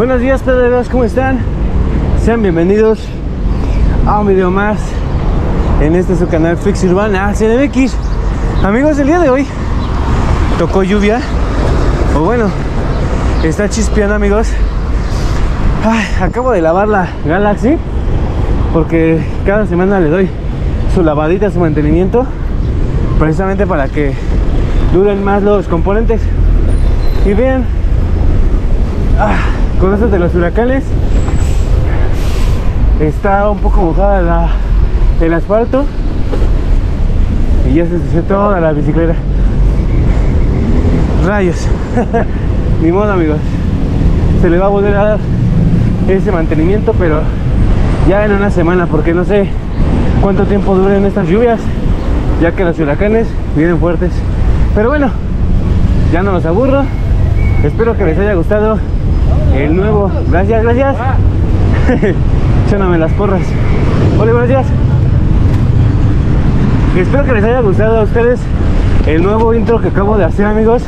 Buenos días pedaleros, ¿cómo están? Sean bienvenidos a un video más en este su canal Fix Urbana CDMX Amigos, el día de hoy tocó lluvia o bueno, está chispeando amigos. Acabo de lavar la Galaxy porque cada semana le doy su lavadita, su mantenimiento precisamente para que duren más los componentes. Y vean ah, con esto de los huracanes está un poco mojada la, el asfalto y ya se hace toda la bicicleta. Rayos. Ni modo amigos. Se le va a volver a dar ese mantenimiento pero ya en una semana porque no sé cuánto tiempo duren estas lluvias ya que los huracanes vienen fuertes. Pero bueno ya no los aburro. Espero que les haya gustado el nuevo. Gracias gracias. Échame las porras. Hola buenos espero que les haya gustado a ustedes el nuevo intro que acabo de hacer amigos.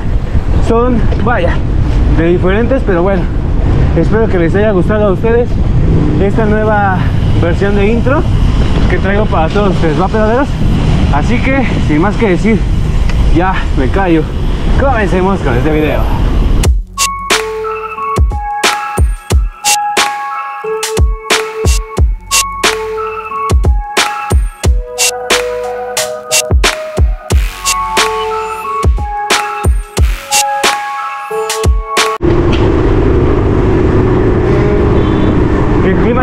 Son vaya de diferentes pero bueno espero que les haya gustado a ustedes esta nueva versión de intro que traigo para todos ustedes va pedaderos así que sin más que decir ya me callo. Comencemos con este video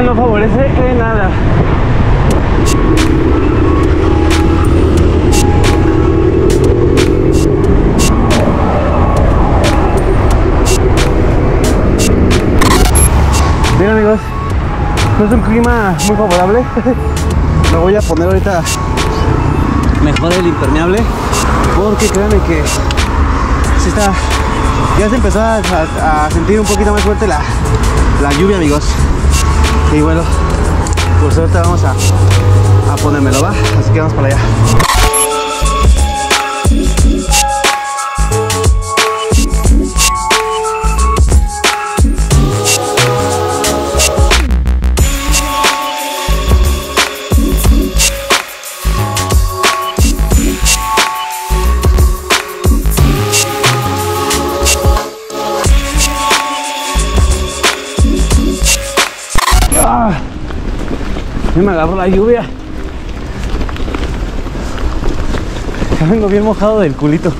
no favorece en nada Bien amigos, no es un clima muy favorable. Me voy a poner ahorita mejor el impermeable porque créanme que se está, ya se empezó a, a sentir un poquito más fuerte la, la lluvia amigos. Y bueno, pues ahorita vamos a, a ponérmelo, ¿va? Así que vamos para allá. Agarró la lluvia. Ya vengo bien mojado del culito.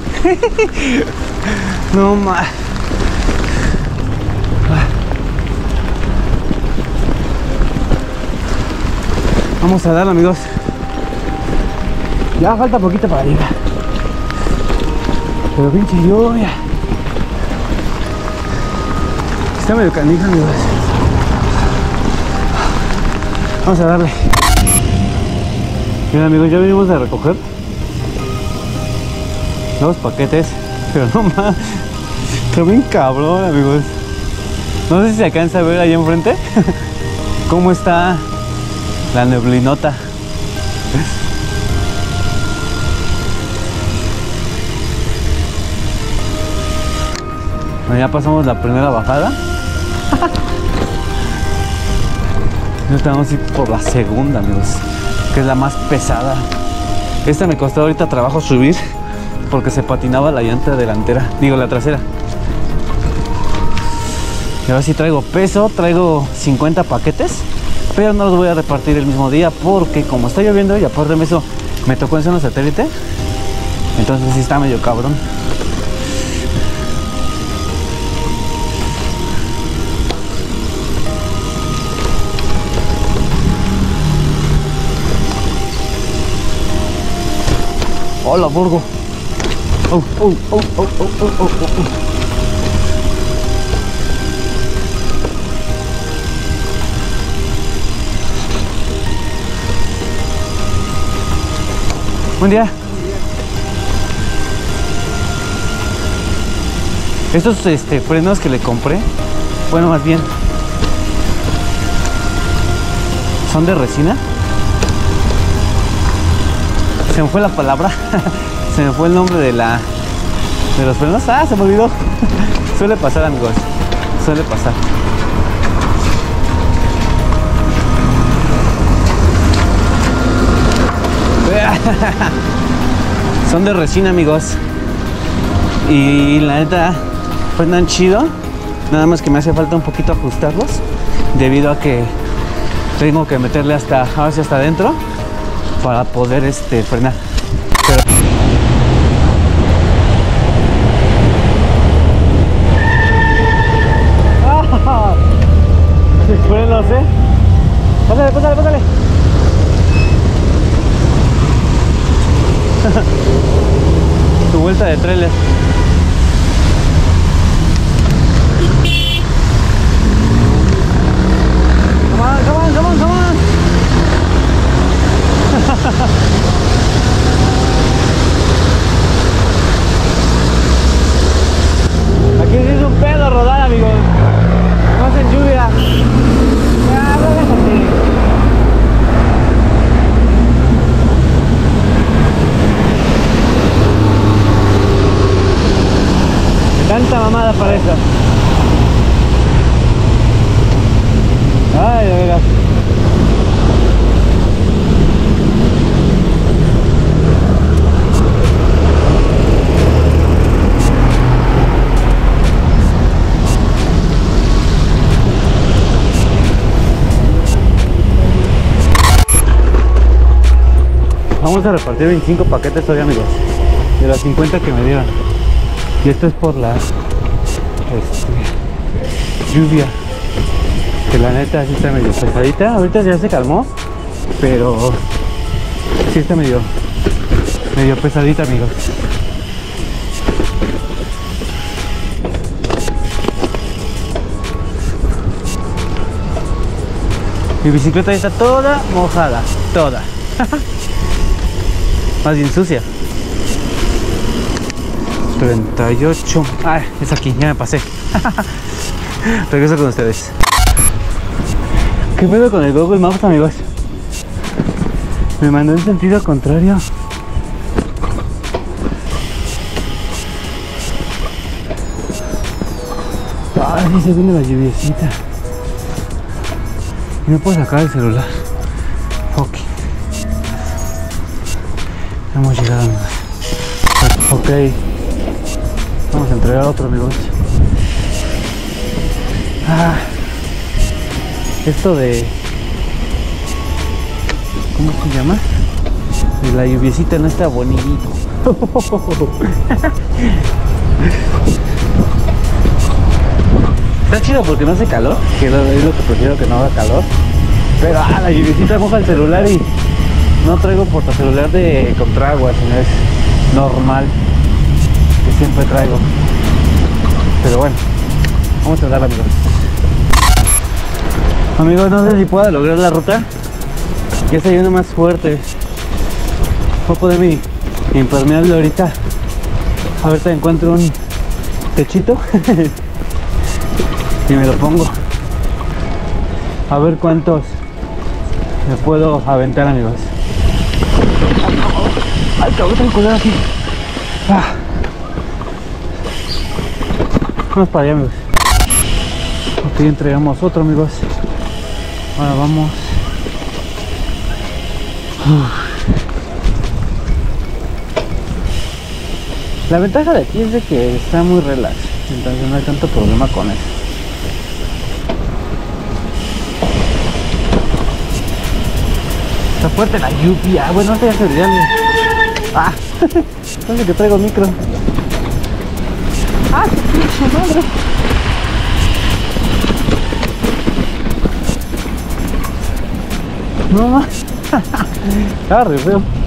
no más. Vamos a darle amigos. Ya falta poquito para llegar. Pero pinche lluvia. Está medio canija amigos. Vamos a darle. Bien amigos, ya venimos a recoger los paquetes. Pero no más. Está bien cabrón amigos. No sé si se alcanza a ver ahí enfrente cómo está la neblinota. Bueno, ya pasamos la primera bajada. Estamos por la segunda, amigos. Que es la más pesada. Esta me costó ahorita trabajo subir porque se patinaba la llanta delantera, digo la trasera. Y ahora sí traigo peso, traigo 50 paquetes, pero no los voy a repartir el mismo día porque como está lloviendo y aparte de eso me tocó en zona satélite, entonces sí está medio cabrón. Hola, Burgo. Oh, oh, oh, oh, oh, oh, oh, oh. Buen día. Estos este, frenos que le compré, bueno, más bien, son de resina se me fue la palabra, se me fue el nombre de la de los frenos. Ah, se me olvidó. suele pasar, amigos. Suele pasar. Son de resina, amigos. Y la neta, frenan chido. Nada más que me hace falta un poquito ajustarlos. Debido a que tengo que meterle hasta, a ver si hasta adentro para poder este, frenar. Pero... Frenos, eh. Pásale, pásale, pásale. tu vuelta de trailer. Come on, come on, come on, come on. Aquí sí es un pedo rodar, amigos. No hacen lluvia. Ya, relájate. Tanta mamada para eso. Ay, de veras. Vamos a repartir 25 paquetes hoy amigos De las 50 que me dieron. Y esto es por la este, lluvia Que la neta sí está medio pesadita. Ahorita ya se calmó Pero sí está medio Medio pesadita amigos. Mi bicicleta ya está toda mojada Toda más bien sucia. 38 ah, es aquí, ya me pasé. Regreso con ustedes. ¿qué pedo con el Google Maps amigos? me mandó en sentido contrario. Ay, se viene la lluviecita. Y no puedo sacar el celular. Ok Hemos llegado amigos. Ok. Vamos a entregar otro amigos. Ah, esto de. ¿Cómo se llama? De la lluviecita no está bonito. Está chido porque no hace calor, que es lo que prefiero que no haga calor. Pero ah, la lluviecita moja el celular y no traigo portacelular de contragua, sino es normal que siempre traigo. Pero bueno, vamos a tratar amigos. Amigos, no sé si pueda lograr la ruta. Ya está yendo más fuerte. A poner mi impermeable ahorita. Ahorita encuentro un techito y me lo pongo. A ver cuántos me puedo aventar amigos. Ay, cabrón, tengo que aquí. Ah. Vamos para allá, amigos. Ok, entregamos otro, amigos. Ahora vamos. La ventaja de aquí es de que está muy relax, entonces no hay tanto problema con eso. Está fuerte la lluvia. Bueno, no sé seguridad. Ah, ¿dónde que traigo micro? Ah, qué pinche madre. No más. Está re feo.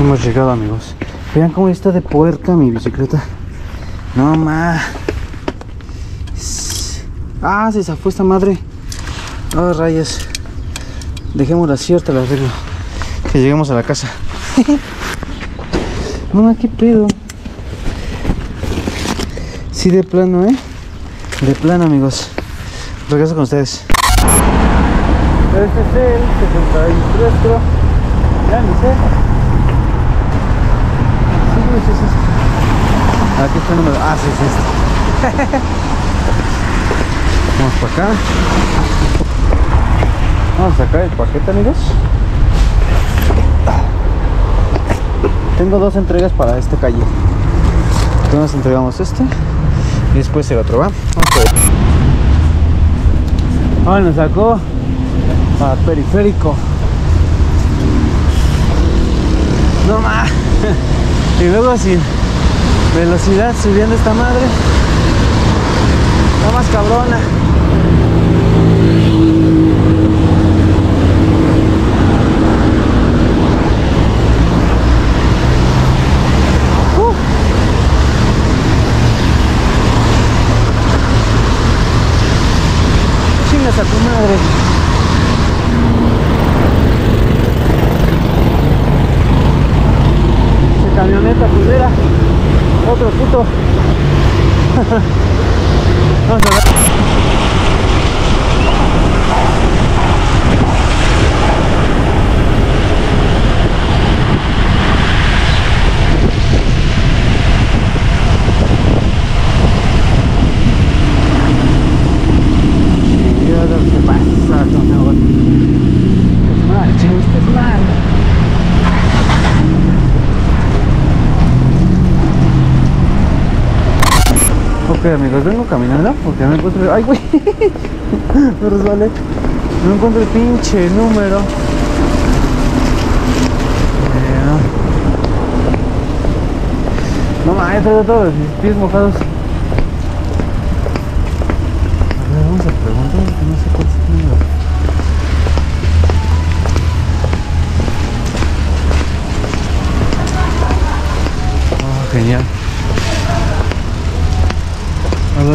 Hemos llegado amigos. Vean cómo está de puerca mi bicicleta. No más. Ah, se zafó esta madre. Oh, rayas. Dejémosla cierta la arreglo. Que lleguemos a la casa. no, qué pedo. Sí, de plano, ¿eh? De plano, amigos. Regreso con ustedes. Este es el 63, creo. Ya no sé. Sí, sí. Aquí está el número. Ah, sí, sí, este. Vamos para acá. Vamos a sacar el paquete, amigos. Tengo dos entregas para esta calle. Entonces entregamos este y después el otro, ¿va? Vamos a ver. Ah, nos sacó a periférico. No más. Y luego sin velocidad subiendo esta madre. Está más cabrona. Uh. Chingas a tu madre. Esa camioneta culera. Otro puto. Vamos a ver. Mira lo que pasa, cabrón. Es mal, chiste, es mal. Ok amigos, vengo caminando porque no encuentro... ¡Ay, güey! Me resbalé. No encuentro el pinche número. Eh, no. Mames, traigo todos mis pies mojados.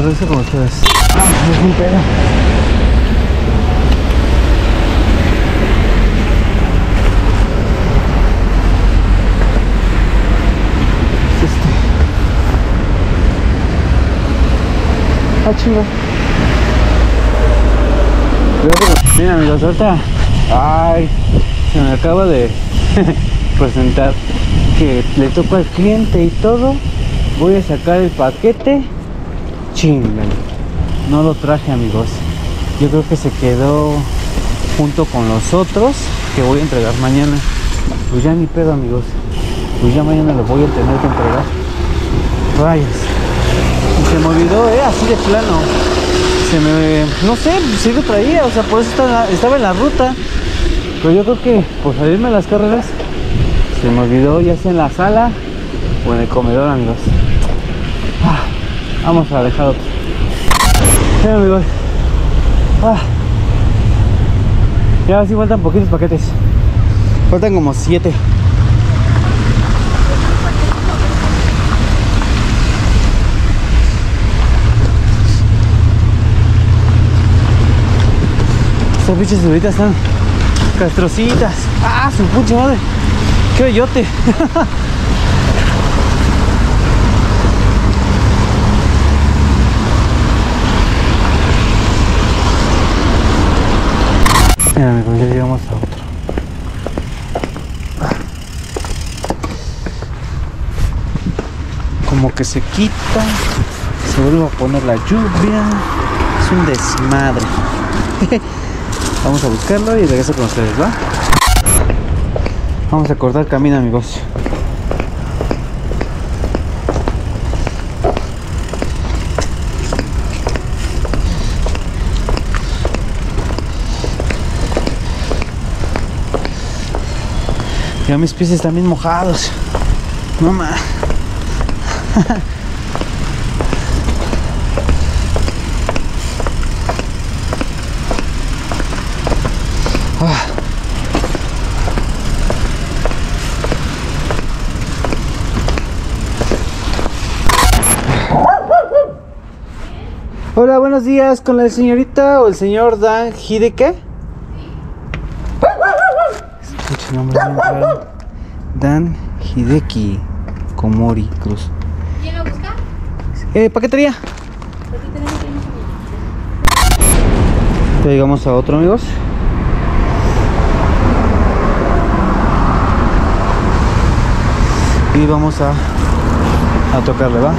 Regreso con ustedes. Ah, es un pedo. Este. Ah, chinga. Bien amigos, ahorita Ay, se me acaba de presentar que le toco al cliente y todo Voy a sacar el paquete Chingan No lo traje amigos Yo creo que se quedó junto con los otros Que voy a entregar mañana Pues ya ni pedo amigos Pues ya mañana lo voy a tener que entregar Rayos y se me olvidó, eh, así de plano. Se me. No sé, sí lo traía, o sea, por eso estaba, estaba en la ruta. Pero yo creo que por salirme a las carreras, se me olvidó ya sea en la sala o en el comedor, amigos. Vamos a dejar otro. Sí, amigos. Ah. Ya sí faltan poquitos paquetes. Faltan como siete. Estas bichas ahorita están castrocitas. Ah, su pucha madre. Qué hoyote. Mira, amigos, ya llegamos a otro. Como que se quita, se vuelve a poner la lluvia. Es un desmadre. Vamos a buscarlo y regreso con ustedes, ¿va? Vamos a cortar camino, amigos. Ya mis pies están bien mojados. Más. Hola, buenos días con la señorita o el señor Dan Hideke. Dan Hideki Komori Cruz. ¿Quién lo busca? Eh, paquetería. Ya llegamos a otro, amigos. Y vamos a, a tocarle, ¿va?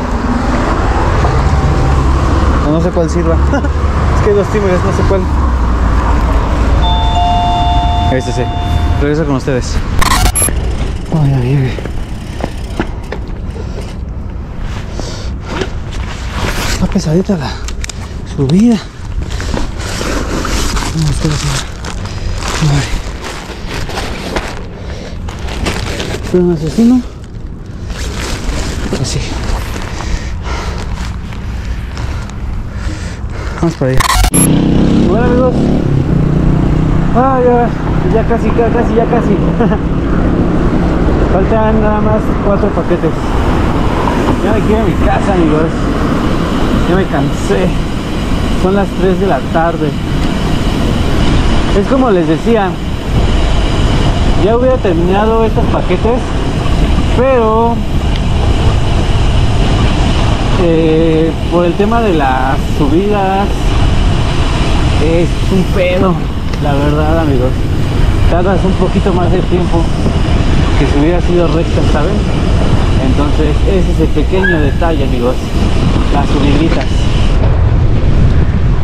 No, sé cuál sirva. es que hay dos tímidos, no sé cuál. Ese sí. Regreso con ustedes. Ay, ay, ay. Está pesadita la subida. Espera. Ay. ¿Fue un asesino? Así. Vamos para allá. Bueno amigos. Ah, ya, ya casi, casi, ya casi. Faltan nada más cuatro paquetes. Ya me quiero a mi casa amigos. Ya me cansé. Son las 3 de la tarde. Es como les decía. Ya hubiera terminado estos paquetes. Pero eh, por el tema de las subidas es un pedo la verdad amigos tardas un poquito más de tiempo que si hubiera sido recta saben entonces ese es el pequeño detalle amigos las subiditas.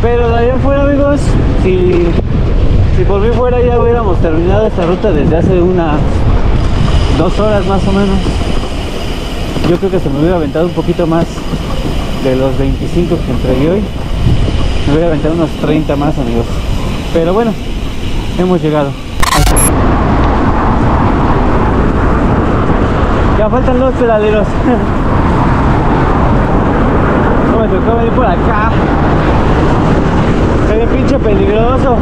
Pero de ahí afuera amigos si, si por mí fuera ya hubiéramos terminado esta ruta desde hace unas dos horas más o menos. Yo creo que se me hubiera aventado un poquito más de los 25 que entregué hoy. Me hubiera aventado unos 30 más amigos pero bueno hemos llegado. Ya faltan los peladeros no me tocó venir por acá. Se ve pinche peligroso.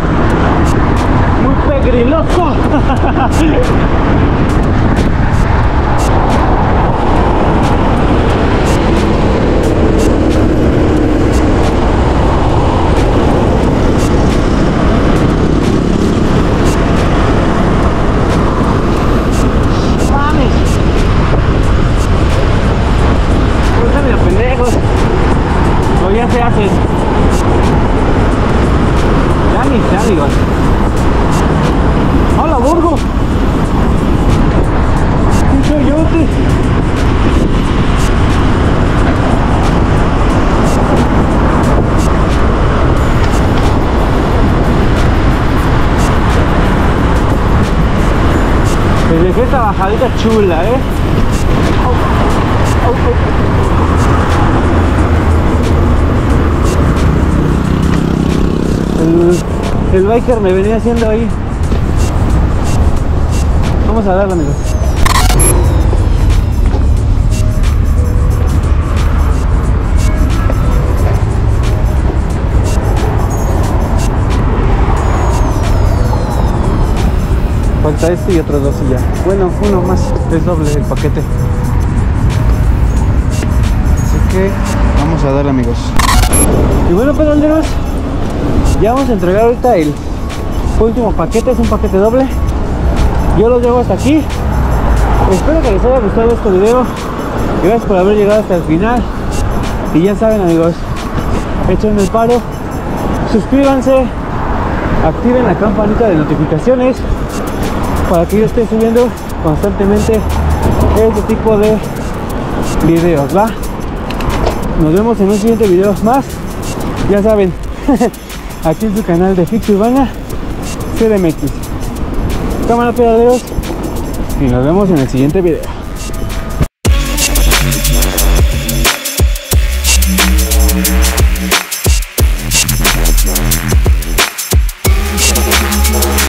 Muy pegriloso chula, ¿eh? El, el biker me venía haciendo ahí. Vamos a darle, amigos. Falta este y otros dos y ya. Bueno, uno más. Es doble el paquete. Así que vamos a darle amigos. Y bueno pedaleros, ya vamos a entregar ahorita el último paquete, es un paquete doble. Yo los llevo hasta aquí. Espero que les haya gustado este video. Gracias por haber llegado hasta el final. Y ya saben amigos, echen el paro, suscríbanse, activen la campanita de notificaciones para que yo esté subiendo constantemente este tipo de videos, ¿va? Nos vemos en un siguiente video más. Ya saben, aquí en su canal de Fix Urbana CDMX. Cámara pedaleros y nos vemos en el siguiente video.